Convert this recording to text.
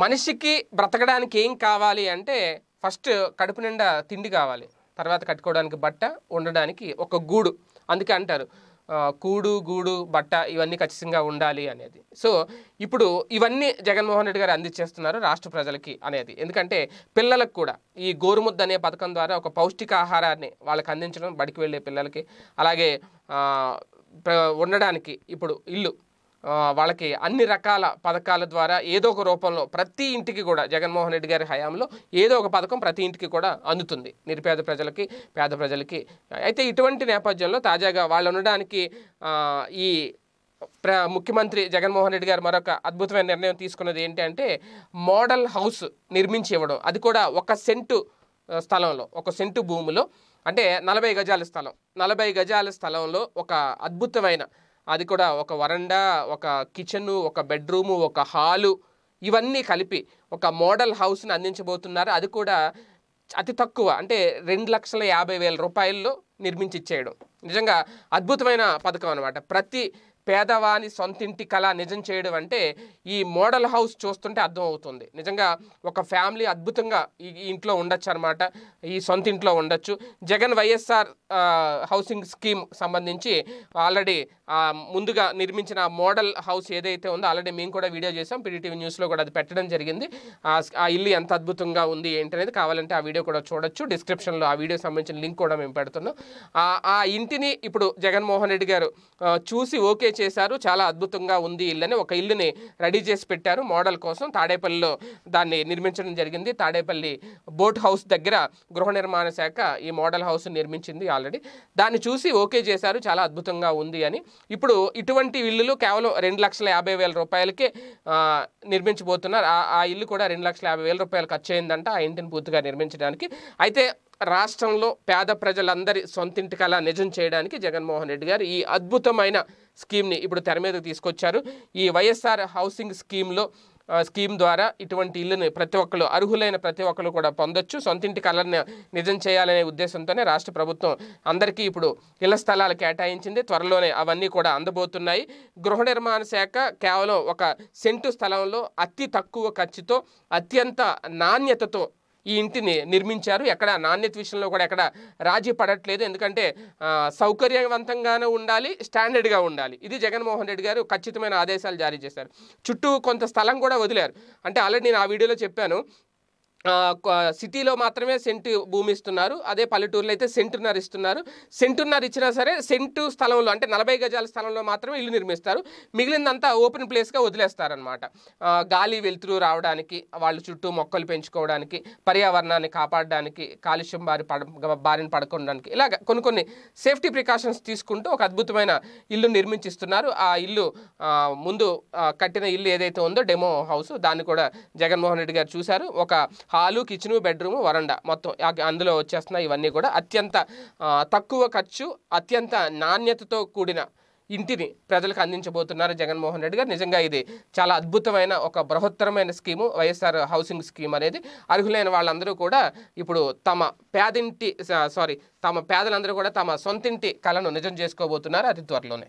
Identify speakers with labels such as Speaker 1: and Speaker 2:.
Speaker 1: మనిషికి బ్రతకడానికి ఏం కావాలి అంటే ఫస్ట్ కడుపు నిండా తిండి కావాలి. తర్వాత కట్టుకోవడానికి బట్ట ఉండడానికి ఒక గూడు. అందుకే అంటారు కూడు గూడు బట్ట ఇవన్నీ ఖచ్చితంగా ఉండాలి అనేది. సో ఇప్పుడు ఇవన్నీ జగన్మోహన్ రెడ్డి గారు అందించేస్తున్నారు రాష్ట్ర ప్రజలకి అనేది. ఎందుకంటే పిల్లలకు కూడా ఈ గోరుముద్ద అనే పథకం ద్వారా ఒక పౌష్టికాహారాన్ని వాళ్ళకి అందించడం బడికి వెళ్ళే పిల్లలకి అలాగే ప్ర- ఉండడానికి ఇప్పుడు ఇల్లు వాళ్ళకి అన్ని రకాల పథకాల ద్వారా ఏదో ఒక రూపంలో ప్రతి ఇంటికి కూడా జగన్మోహన్ రెడ్డి గారి హయాంలో ఏదో ఒక పథకం ప్రతి ఇంటికి కూడా అందుతుంది. నిరుపేద ప్రజలకి పేద ప్రజలకి. అయితే ఇటువంటి నేపథ్యంలో తాజాగా వాళ్ళు ఉండడానికి ఈ ప్ర ముఖ్యమంత్రి జగన్మోహన్ రెడ్డి గారు మరొక అద్భుతమైన నిర్ణయం తీసుకున్నది ఏంటంటే మోడల్ హౌస్ నిర్మించి ఇవ్వడం. అది కూడా ఒక సెంటు స్థలంలో ఒక సెంటు భూమిలో. అంటే నలభై గజాల స్థలం. నలభై గజాల స్థలంలో ఒక అద్భుతమైన అది కూడా ఒక వరండా ఒక కిచెను ఒక బెడ్రూము ఒక హాలు ఇవన్నీ కలిపి ఒక మోడల్ హౌస్ని అందించబోతున్నారు. అది కూడా అతి తక్కువ అంటే రెండు లక్షల యాభై వేల రూపాయల్లో నిర్మించి ఇచ్చేయడం. నిజంగా అద్భుతమైన పథకం అనమాట ప్రతి పేదవాని సొంతింటి కళ నిజం చేయడం అంటే ఈ మోడల్ హౌస్ చూస్తుంటే అర్థం అవుతుంది నిజంగా ఒక ఫ్యామిలీ అద్భుతంగా ఈ ఇంట్లో ఉండొచ్చు అనమాట ఈ సొంత ఇంట్లో ఉండొచ్చు. జగన్ వైఎస్ఆర్ హౌసింగ్ స్కీమ్ సంబంధించి ఆల్రెడీ ముందుగా నిర్మించిన మోడల్ హౌస్ ఏదైతే ఉందో ఆల్రెడీ మేము కూడా వీడియో చేసాం పీడీటీవీ న్యూస్లో కూడా అది పెట్టడం జరిగింది. ఆ ఇల్లు ఎంత అద్భుతంగా ఉంది ఏంటి అనేది కావాలంటే ఆ వీడియో కూడా చూడొచ్చు. డిస్క్రిప్షన్లో ఆ వీడియో సంబంధించిన లింక్ కూడా మేము పెడుతున్నాం. ఆ ఇంటిని ఇప్పుడు జగన్మోహన్ రెడ్డి గారు చూసి ఓకే చేశారు. చాలా అద్భుతంగా ఉంది ఇల్లని. ఒక ఇల్లుని రెడీ చేసి పెట్టారు మోడల్ కోసం. తాడేపల్లిలో దాన్ని నిర్మించడం జరిగింది. తాడేపల్లి బోట్ హౌస్ దగ్గర గృహ నిర్మాణ శాఖ ఈ మోడల్ హౌస్ నిర్మించింది ఆల్రెడీ. దాన్ని చూసి ఓకే చేశారు. చాలా అద్భుతంగా ఉంది అని. ఇప్పుడు ఇటువంటి ఇల్లులు కేవలం రెండు లక్షల యాభై వేల రూపాయలకే నిర్మించబోతున్నారు. ఆ ఆ ఇల్లు కూడా రెండు లక్షల యాభై వేల రూపాయలు ఖర్చు అయిందంట ఆ ఇంటిని పూర్తిగా నిర్మించడానికి. అయితే రాష్ట్రంలో పేద ప్రజలందరి సొంతింటి కళ నిజం చేయడానికి జగన్మోహన్ రెడ్డి గారు ఈ అద్భుతమైన స్కీమ్ని ఇప్పుడు తెర మీదకు తీసుకొచ్చారు. ఈ వైఎస్ఆర్ హౌసింగ్ స్కీమ్లో స్కీమ్ ద్వారా ఇటువంటి ఇల్లుని ప్రతి ఒక్కరు అర్హులైన ప్రతి ఒక్కరు కూడా పొందొచ్చు. సొంతింటి కళను నిజం చేయాలనే ఉద్దేశంతోనే రాష్ట్ర ప్రభుత్వం అందరికీ ఇప్పుడు ఇళ్ళ స్థలాలు కేటాయించింది. త్వరలోనే అవన్నీ కూడా అందబోతున్నాయి. గృహ నిర్మాణ శాఖ కేవలం ఒక సెంటు స్థలంలో అతి తక్కువ ఖర్చుతో అత్యంత నాణ్యతతో ఈ ఇంటిని నిర్మించారు. ఎక్కడ నాణ్యత విషయంలో కూడా ఎక్కడ రాజీ పడట్లేదు. ఎందుకంటే సౌకర్యవంతంగానే ఉండాలి స్టాండర్డ్గా ఉండాలి. ఇది జగన్మోహన్ రెడ్డి గారు ఖచ్చితమైన ఆదేశాలు జారీ చేశారు. చుట్టూ కొంత స్థలం కూడా వదిలారు. అంటే ఆల్రెడీ నేను ఆ వీడియోలో చెప్పాను. సిటీలో మాత్రమే సెంటు భూమి ఇస్తున్నారు అదే పల్లెటూరులో అయితే సెంటున్నర ఇస్తున్నారు. సెంటున్నర ఇచ్చినా సరే సెంటు స్థలంలో అంటే నలభై గజాల స్థలంలో మాత్రమే ఇల్లు నిర్మిస్తారు. మిగిలిందంతా ఓపెన్ ప్లేస్గా వదిలేస్తారనమాట గాలి వెలుతురు రావడానికి వాళ్ళ చుట్టూ మొక్కలు పెంచుకోవడానికి పర్యావరణాన్ని కాపాడడానికి కాలుష్యం బారి పడ బారిన పడకుండా ఇలాగ కొన్ని కొన్ని సేఫ్టీ ప్రికాషన్స్ తీసుకుంటూ ఒక అద్భుతమైన ఇల్లు నిర్మించిస్తున్నారు. ఆ ఇల్లు ముందు కట్టిన ఇల్లు ఏదైతే ఉందో డెమో హౌస్ దాన్ని కూడా జగన్మోహన్ రెడ్డి గారు చూశారు. ఒక హాలు కిచెను బెడ్రూమ్ వరండా మొత్తం అందులో వచ్చేస్తున్నాయి ఇవన్నీ కూడా. అత్యంత తక్కువ ఖర్చు అత్యంత నాణ్యతతో కూడిన ఇంటిని ప్రజలకు అందించబోతున్నారు జగన్మోహన్ రెడ్డి గారు. నిజంగా ఇది చాలా అద్భుతమైన ఒక బృహత్తరమైన స్కీము వైఎస్ఆర్ హౌసింగ్ స్కీమ్ అనేది. అర్హులైన వాళ్ళందరూ కూడా ఇప్పుడు తమ పేదింటి సారీ తమ పేదలందరూ కూడా తమ సొంతింటి కళను నిజం చేసుకోబోతున్నారు అతి త్వరలోనే.